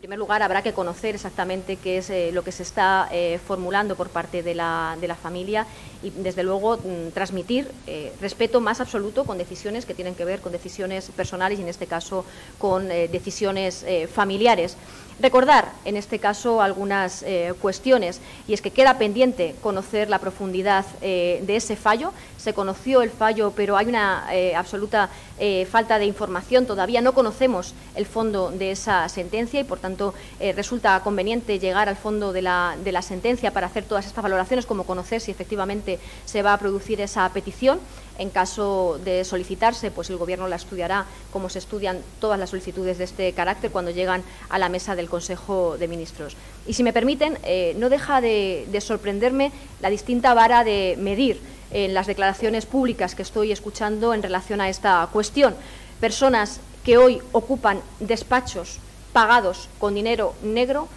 En primer lugar, habrá que conocer exactamente qué es eh, lo que se está eh, formulando por parte de la, familia y, desde luego, mm, transmitir eh, respeto más absoluto con decisiones que tienen que ver con decisiones personales y, en este caso, con decisiones familiares. Recordar, en este caso, algunas cuestiones, y es que queda pendiente conocer la profundidad de ese fallo. Se conoció el fallo, pero hay una absoluta falta de información. Todavía no conocemos el fondo de esa sentencia y, por tanto, eh, resulta conveniente llegar al fondo de la, de la sentencia para hacer todas estas valoraciones, como conocer si efectivamente se va a producir esa petición. En caso de solicitarse, pues el Gobierno la estudiará como se estudian todas las solicitudes de este carácter cuando llegan a la mesa del Consejo de Ministros. Y si me permiten, eh, no deja de, de sorprenderme la distinta vara de medir en las declaraciones públicas que estoy escuchando en relación a esta cuestión. Personas que hoy ocupan despachos pagados con dinero negro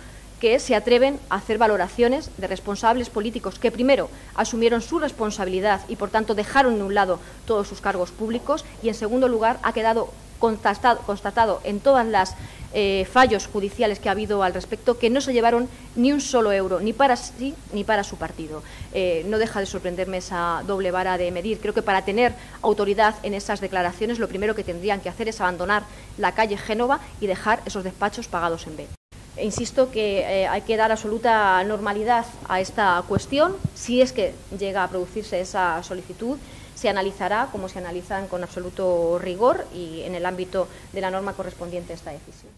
que se atreven a hacer valoraciones de responsables políticos que primero asumieron su responsabilidad y por tanto dejaron de un lado todos sus cargos públicos y en segundo lugar ha quedado constatado, en todas las eh, fallos judiciales que ha habido al respecto que no se llevaron ni un solo euro, ni para sí ni para su partido. Eh, no deja de sorprenderme esa doble vara de medir. Creo que para tener autoridad en esas declaraciones lo primero que tendrían que hacer es abandonar la calle Génova y dejar esos despachos pagados en B. Insisto que eh, hay que dar absoluta normalidad a esta cuestión. Si es que llega a producirse esa solicitud, se analizará como se analizan con absoluto rigor y en el ámbito de la norma correspondiente a esta decisión.